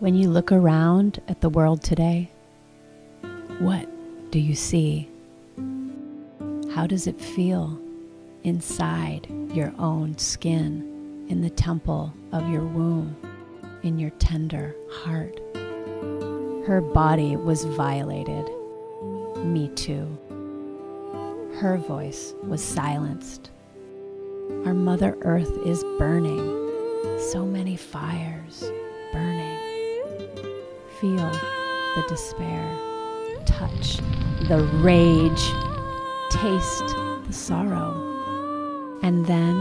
When you look around at the world today, what do you see? How does it feel inside your own skin, in the temple of your womb, in your tender heart? Her body was violated. Me too. Her voice was silenced. Our Mother Earth is burning. So many fires burning. Feel the despair. Touch the rage. Taste the sorrow. And then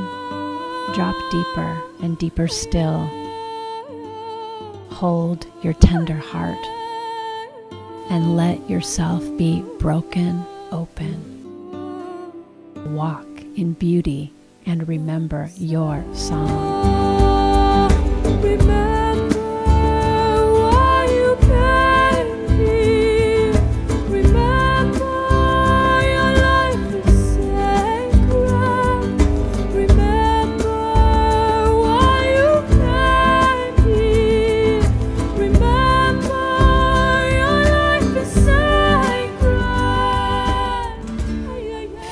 drop deeper and deeper still. Hold your tender heart and let yourself be broken open. Walk in beauty and remember your song.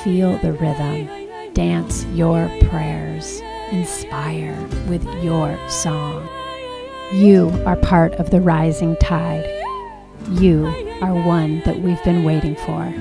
Feel the rhythm. Dance your prayers. Inspire with your song. You are part of the rising tide. You are one that we've been waiting for.